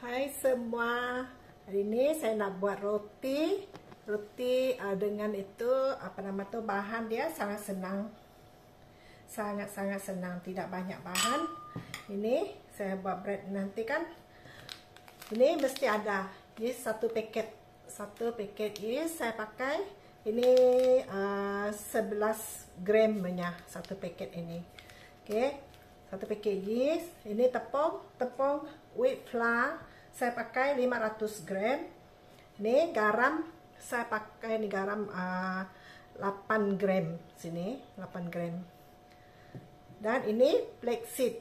Hai semua, hari ini saya nak buat roti. Roti uh, dengan itu apa nama tu bahan dia sangat senang, sangat-sangat senang, tidak banyak bahan. Ini saya buat bread nanti kan. Ini mesti ada. Ini satu paket, satu paket ini saya pakai. Ini uh, 11 gram banyak satu paket ini. Okay, satu paket yeast. Ini tepung, tepung wheat flour saya pakai 500 gram ini garam. Saya pakai ini garam uh, 8 gram sini 8 gram. Dan ini flaxseed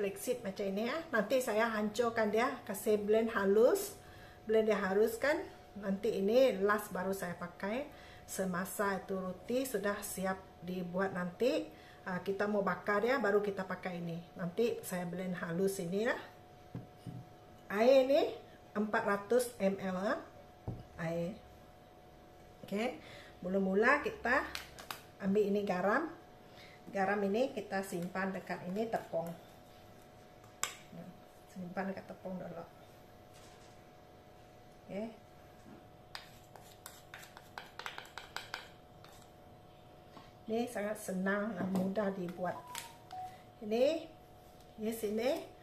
flaxseed macam ini ya. Nanti saya hancurkan dia kasih blend halus. Blend dia halus kan? Nanti ini last baru saya pakai. Semasa itu roti sudah siap dibuat nanti. Uh, kita mau bakar ya baru kita pakai ini. Nanti saya blend halus ini ya air ni 400 ml air. Okey, mula-mula kita ambil ini garam. Garam ini kita simpan dekat ini tepung. Simpan dekat tepung dulu. Okey. ini sangat senang dan mudah dibuat. Ini di sini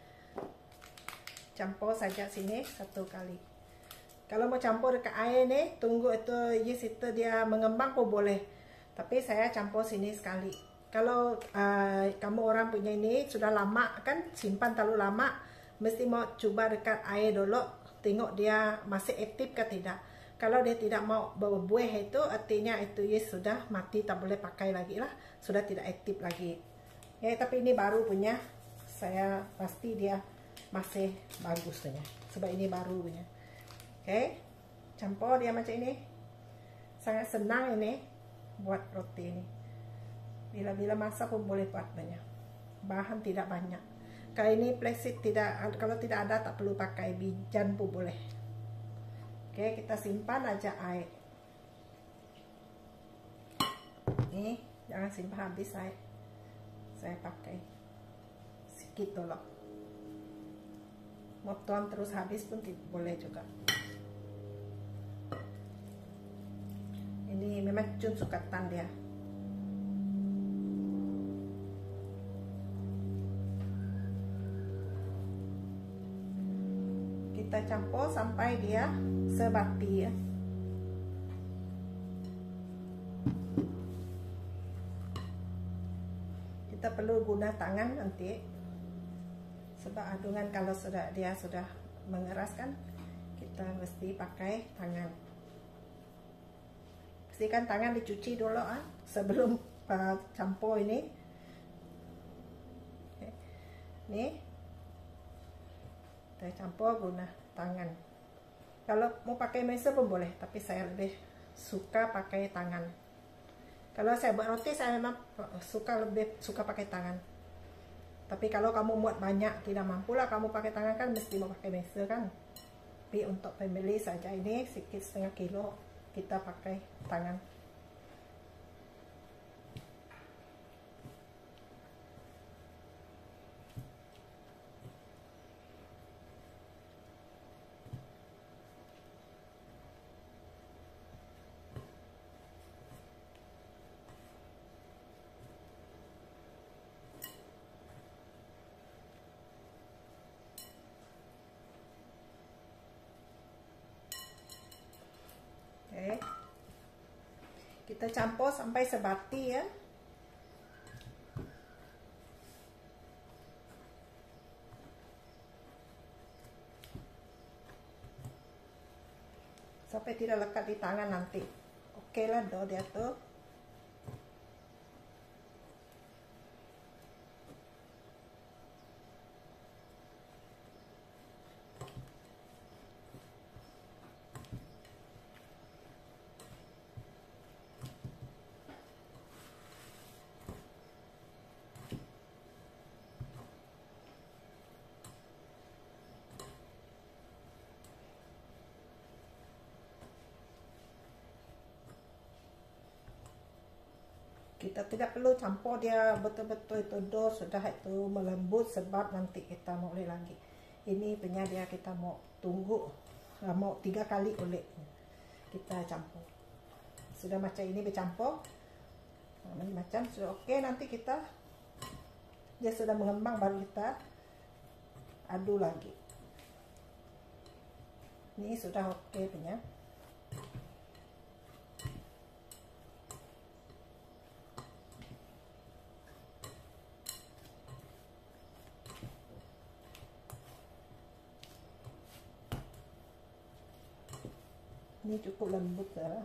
campur saja sini satu kali. Kalau mau campur dekat air ni tunggu itu yeast itu dia mengembang pun boleh. Tapi saya campur sini sekali. Kalau uh, kamu orang punya ini sudah lama kan simpan terlalu lama mesti mau coba dekat air dulu tengok dia masih aktif ke tidak. Kalau dia tidak mau berbuih itu artinya itu yeast sudah mati tak boleh pakai lagi lah. Sudah tidak aktif lagi. Ya tapi ini baru punya. Saya pasti dia masih bagus punya sebab ini baru punya. Oke okay. campur dia macam ini. Sangat senang ini buat roti ini. Bila-bila masak pun boleh buat banyak. Bahan tidak banyak. Kalau ini plastik tidak kalau tidak ada tak perlu pakai bijan pun boleh. Oke okay, kita simpan aja air. Ini jangan simpan habis air. Saya pakai sedikit dulu mau tuang terus habis pun boleh juga. Ini memang cun sukatan dia. Kita campur sampai dia sebati ya. Kita perlu guna tangan nanti sebab adungan kalau sudah dia sudah mengeras kan kita mesti pakai tangan. Pastikan tangan dicuci dulu ah sebelum uh, campur ini. Okay. nih kita campur guna tangan. Kalau mau pakai meja pun boleh tapi saya lebih suka pakai tangan. Kalau saya buat roti saya memang suka lebih suka pakai tangan tapi kalau kamu buat banyak tidak mampu lah kamu pakai tangan kan mesti mau pakai meja kan. Tapi untuk family saja ini sedikit setengah kilo kita pakai tangan kita campur sampai sebati ya. Sampai tidak lekat di tangan nanti. Oke okay lah do dia tuh kita tidak perlu campur dia betul-betul itu do sudah itu melembut sebab nanti kita mau boleh lagi. Ini punya dia kita mau tunggu uh, mau tiga kali oleh kita campur. Sudah macam ini bercampur. Nah, macam sudah oke nanti kita dia sudah mengembang baru kita aduk lagi. Ini sudah oke punya ini cukup lembut ya.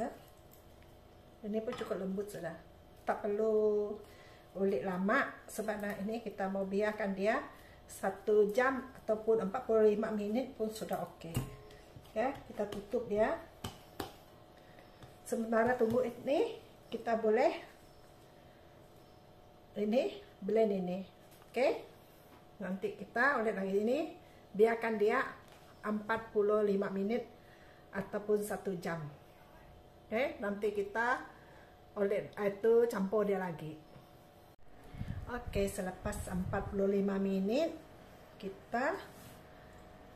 Ya. Ini pun cukup lembut sudah. Tak perlu ulik lama sebab nah ini kita mau biarkan dia satu jam ataupun 45 menit pun sudah oke ya kita tutup dia. Sementara tunggu ini kita boleh ini blend ini. Oke? Okay? nanti kita oleh lagi ini biarkan dia 45 menit ataupun satu jam. Oke? Okay? nanti kita oleh itu campur dia lagi. Oke okay, selepas 45 menit kita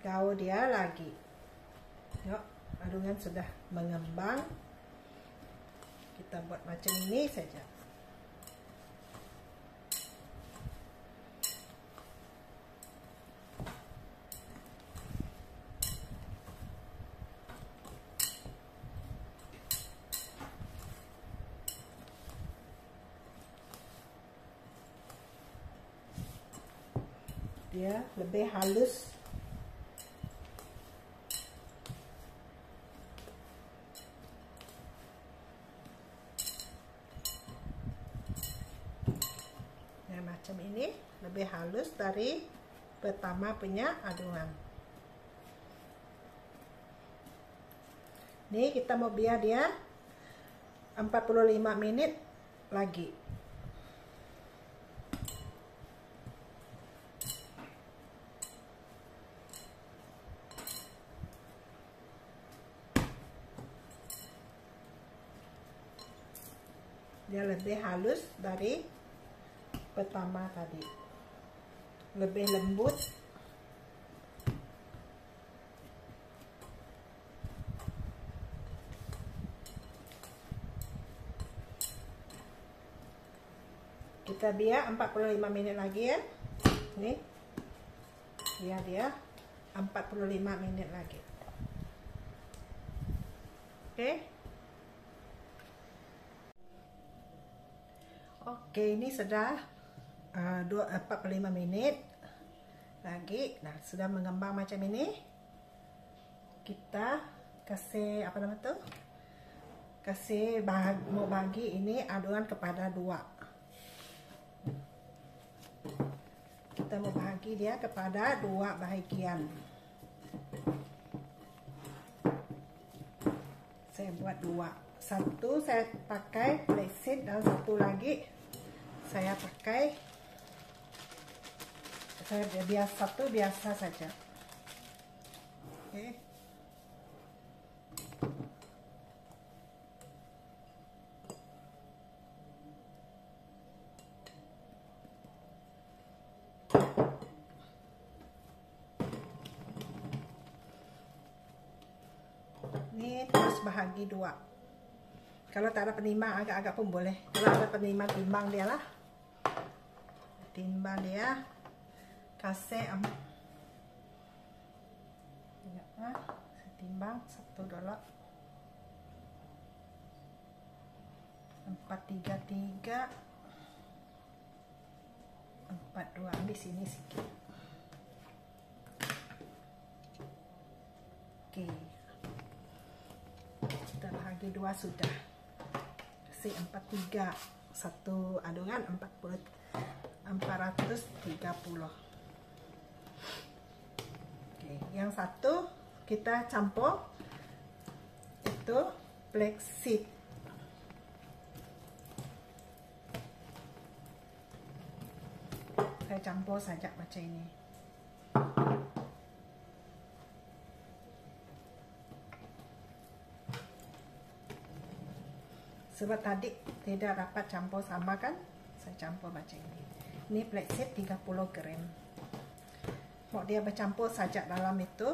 gaul dia lagi. Yuk adungan sudah mengembang. Kita buat macam ini saja dia lebih halus. Ya macam ini lebih halus dari pertama punya aduan ini kita mau biar dia 45 menit lagi dia lebih halus dari pertama tadi. Lebih lembut. Kita biar 45 menit lagi ya. Nih. Biar dia 45 menit lagi. Oke. okay. Oke, ini sudah uh, 45 menit lagi. Nah, sudah mengembang macam ini. Kita kasih apa nama tuh? Kasih mau bagi ini aduan kepada dua. Kita mau bagi dia kepada dua bahagian. Saya buat dua. Satu saya pakai flexit dan satu lagi saya pakai. Saya biasa satu biasa saja. Ini terus bahagi dua. Kalau tak ada penimbang agak-agak pun boleh. Kalau ada penimbang timbang dia lah timbang dia kasih um, ya, ah, timbang satu dolar empat tiga tiga. Empat dua ambil sini sedikit oke. Kita bahagi dua sudah. Kasih empat tiga. Satu adungan empat puluh 430 Oke, yang satu kita campur itu black seed saya campur saja macam ini. Sebab tadi tidak dapat campur sama kan? Saya campur macam ini ini flaxseed 30 gram. Mau dia bercampur saja dalam itu.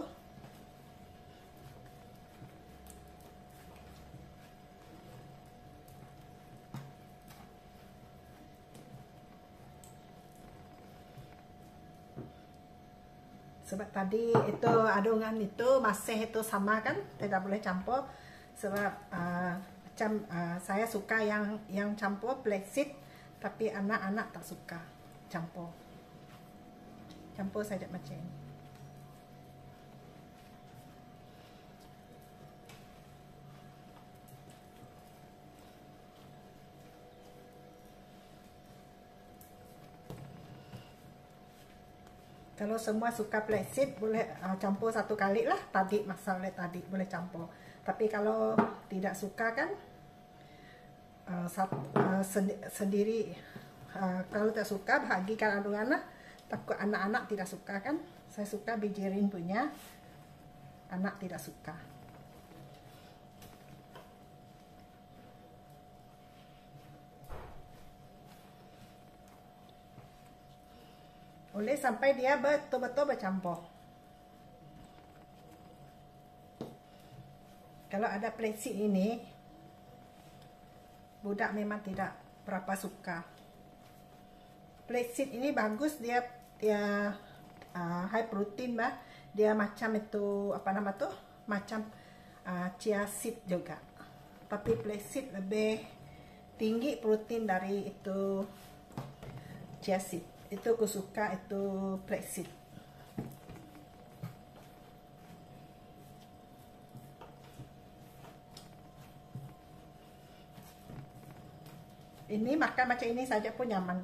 Sebab tadi itu adungan itu masih itu sama kan? Tidak boleh campur. Sebab uh, macam uh, saya suka yang yang campur flaxseed tapi anak-anak tak suka campur. Campur saja macam ini kalau semua suka flaxseed boleh uh, campur satu kali lah. Tadi masalah tadi boleh campur. Tapi kalau tidak suka kan uh, uh, sendiri uh, kalau tak suka bagikan anak-anak. Takut anak-anak tidak suka kan? Saya suka bijirin punya anak tidak suka. Boleh sampai dia betul-betul bercampur. Kalau ada plexi ini budak memang tidak berapa suka plexit ini bagus dia dia uh, high protein bah dia macam itu apa nama tuh? Macam uh, chia seed juga. Tapi plexit lebih tinggi protein dari itu chia seed. Itu aku suka itu plexit ini makan macam ini saja pun nyaman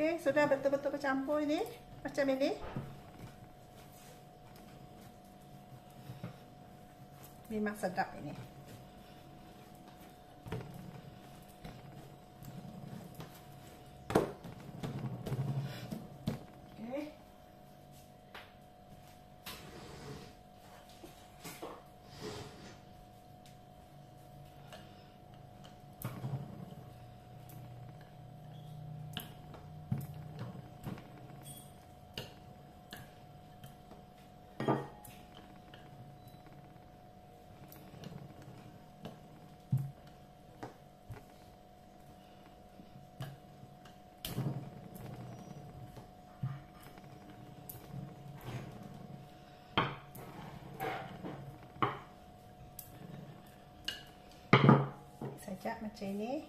oke sudah betul-betul bercampur ini macam ini. Memang sedap ini macam ini.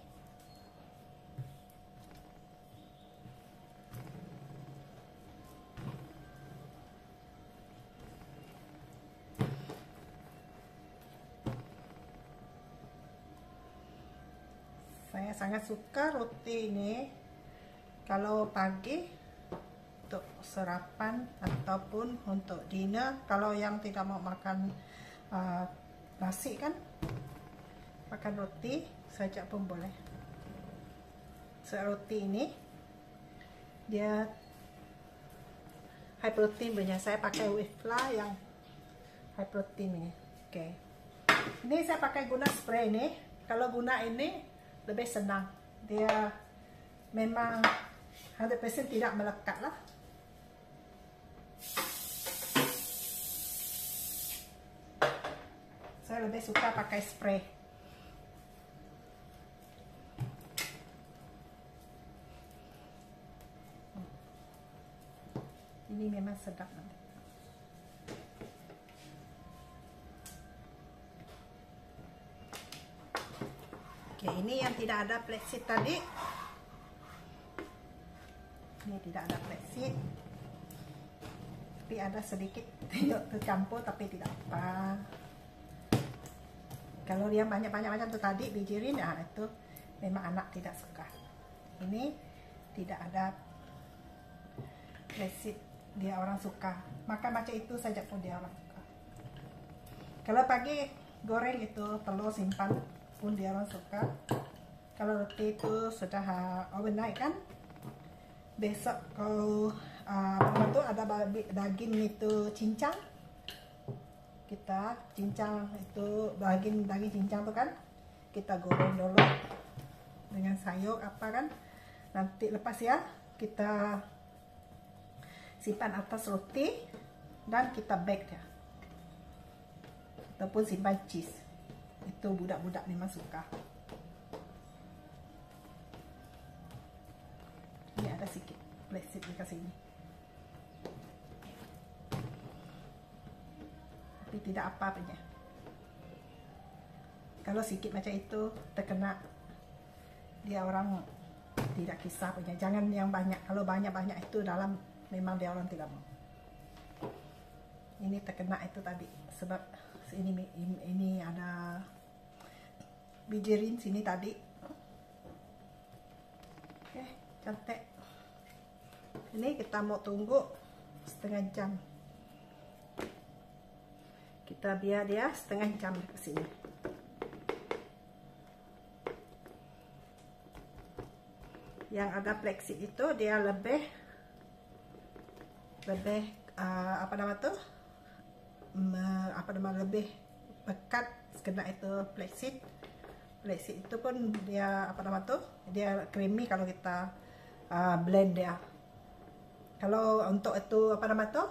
Saya sangat suka roti ini. Kalau pagi untuk sarapan ataupun untuk dinner kalau yang tidak mau makan uh, nasi kan makan roti saja pun boleh. Roti ini dia high protein punya saya pakai wheat flour yang high protein ini. Oke. Okay. ini saya pakai guna spray ini. Kalau guna ini lebih senang. Dia memang 100% tidak melekat lah. Saya lebih suka pakai spray ini memang sedap nanti. Oke, ini yang tidak ada plexit tadi. Ini tidak ada plexit. Tapi ada sedikit tercampur tapi tidak apa. Kalau dia banyak-banyak macam itu tadi bijirin ya itu memang anak tidak suka. Ini tidak ada plexit dia orang suka. Makan macam itu saja pun dia orang suka. Kalau pagi goreng itu telur simpan pun dia orang suka. Kalau roti itu sudah overnight kan? Besok kalau uh, apa tu ada daging itu cincang. Kita cincang itu daging daging cincang tuh kan? Kita goreng dulu dengan sayur apa kan? Nanti lepas ya kita simpan atas roti dan kita bake ya ataupun simpan cheese. Itu budak-budak memang suka. Ini ada sedikit plastik di sini tapi tidak apa-apanya. Kalau sedikit macam itu terkena dia orang tidak kisah punya. Jangan yang banyak. Kalau banyak-banyak itu dalam memang dia orang tidak mau. Ini terkena itu tadi sebab ini ini ada bijirin sini tadi. Oke cantik. Ini kita mau tunggu setengah jam. Kita biar dia setengah jam ke sini. Yang ada plexi itu dia lebih lebih uh, apa nama tuh me, apa nama lebih pekat kena itu plexit plexit itu pun dia apa nama tuh dia creamy kalau kita uh, blend dia. Kalau untuk itu apa nama tuh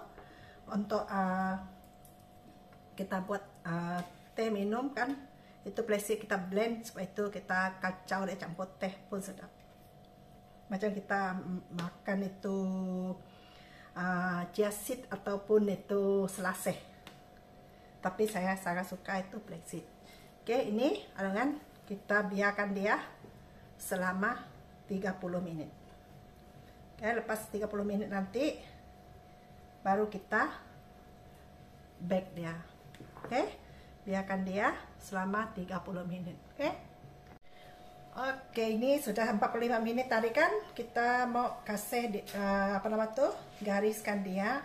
untuk uh, kita buat uh, teh minum kan itu plexit kita blend. Supaya itu kita kacau dia campur teh pun sedap. Macam kita makan itu uh, ataupun itu selasih tapi saya sangat suka itu black oke ini dengan kita biarkan dia selama 30 menit oke lepas 30 menit nanti baru kita bake dia. Oke biarkan dia selama 30 menit oke Oke, ini sudah 45 menit tadi kan kita mau kasih uh, apa nama tuh gariskan dia.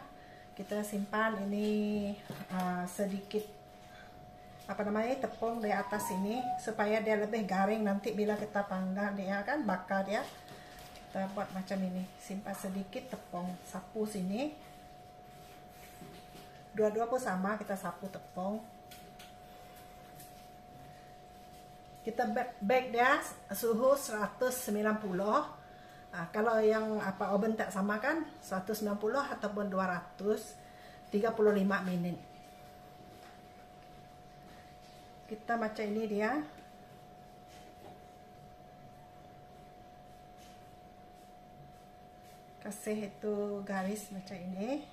Kita simpan ini uh, sedikit apa namanya tepung di atas ini supaya dia lebih garing nanti bila kita panggang dia kan bakar dia. Kita buat macam ini, simpan sedikit tepung, sapu sini. Dua-dua pun sama kita sapu tepung. Kita bake dia suhu 190 nah, kalau yang apa oven tak sama kan 190 ataupun 235 menit kita macam ini dia. Kasih itu garis macam ini.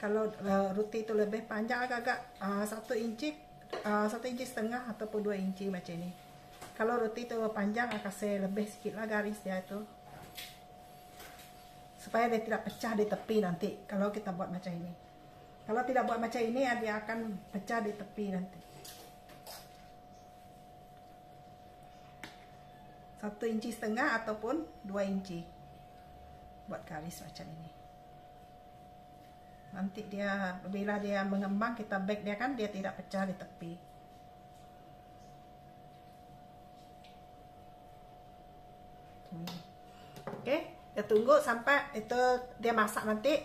Kalau uh, roti itu lebih panjang agak-agak uh, satu inci uh, satu inci setengah ataupun dua inci macam ini kalau roti itu panjang akan saya lebih sedikit lah garis dia itu supaya dia tidak pecah di tepi nanti kalau kita buat macam ini. Kalau tidak buat macam ini dia akan pecah di tepi nanti. Satu inci setengah ataupun dua inci buat garis macam ini nanti dia bila dia mengembang kita bake dia kan dia tidak pecah di tepi. Oke kita tunggu sampai itu dia masak nanti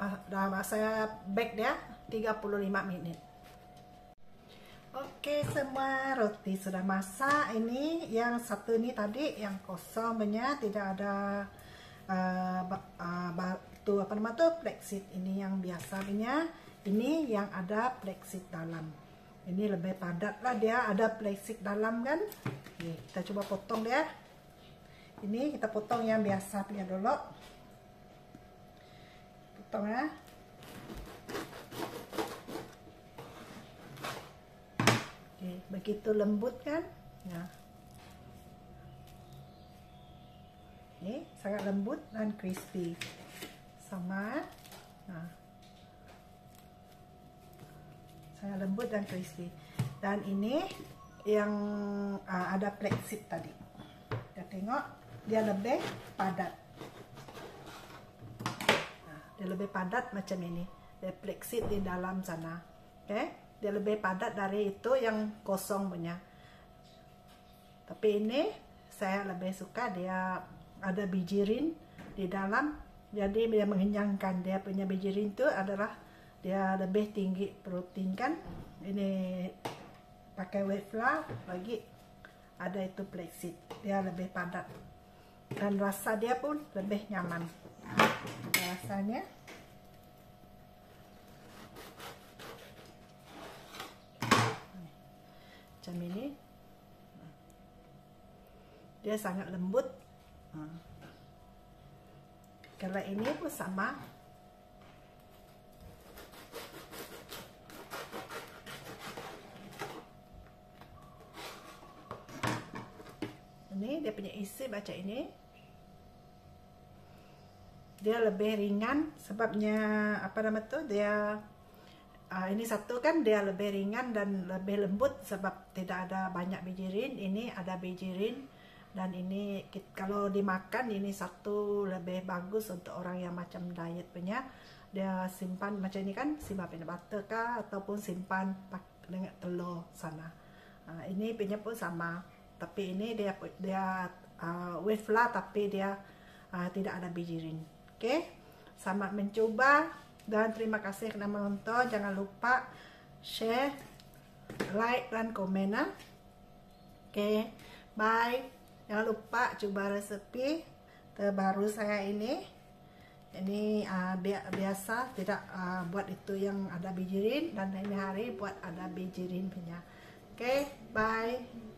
udah masa bake dia 35 menit Oke semua roti sudah masak. Ini yang satu ini tadi yang kosong banyak tidak ada uh, uh, tuh apa nama tuh? Plexit ini yang biasa punya ini yang ada plexit dalam. Ini lebih padat lah dia ada plexit dalam kan? Nih, kita coba potong dia. Ini kita potong yang biasa punya dulu. Potong ya. Oke, begitu lembut kan? Nah ini sangat lembut dan crispy sama nah. Lembut dan crispy. Dan ini yang uh, ada plexit tadi. Kita tengok dia lebih padat. Nah, dia lebih padat macam ini. Dia plexit di dalam sana. Oke? Okay? dia lebih padat dari itu yang kosong punya. Tapi ini saya lebih suka dia ada bijirin di dalam jadi dia mengenyangkan dia punya bijirin itu adalah dia lebih tinggi protein kan? Ini pakai flour lagi ada itu flaxseed dia lebih padat. Dan rasa dia pun lebih nyaman. Rasanya? Macam ini. Dia sangat lembut kalau ini pun sama. Ini dia punya isi baca ini. Dia lebih ringan sebabnya apa nama tuh dia uh, ini satu kan dia lebih ringan dan lebih lembut sebab tidak ada banyak bijirin ini ada bijirin dan ini kalau dimakan ini satu lebih bagus untuk orang yang macam diet punya. Dia simpan macam ini kan simpan peanut butter kah ataupun simpan dengan telur sana. Uh, ini punya pun sama. Tapi ini dia dia uh, with flour tapi dia uh, tidak ada bijirin oke okay? selamat mencoba dan terima kasih karena menonton. Jangan lupa share like dan komen oke okay? bye jangan lupa coba resep terbaru saya ini ini uh, biasa tidak uh, buat itu yang ada bijirin dan ini hari buat ada bijirin punya oke okay? bye